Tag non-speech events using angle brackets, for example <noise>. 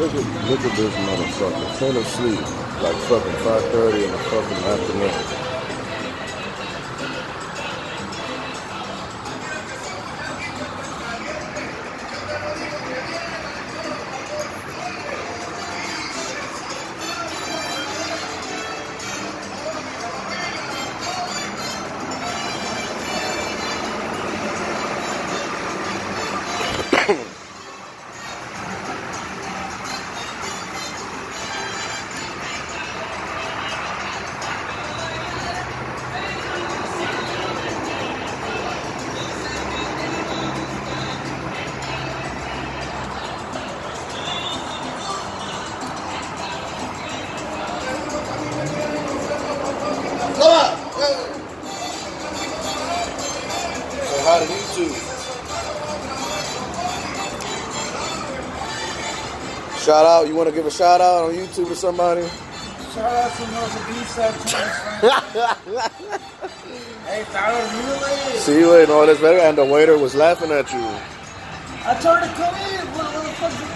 Look at look at this motherfucker. Fell asleep like fucking 5:30 in the fucking afternoon. Say hi to YouTube. Shout out. You want to give a shout out on YouTube to somebody? Shout out to North Beach <laughs> Hey, Tyler? See you in all this better, and the waiter was laughing at you. I told her to come in. What, what the fuck